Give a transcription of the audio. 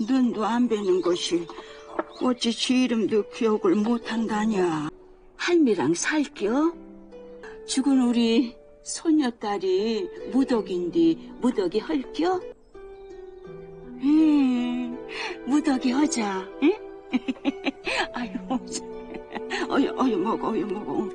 눈도 안 뵈는 것이 어찌 지 이름도 기억을 못한다냐. 할미랑 살겨? 죽은 우리 소녀딸이 무덕인디 무덕이 헐겨? 음, 예, 무덕이 하자, 응? 아유, 어여, 어여 먹어, 어여 먹어.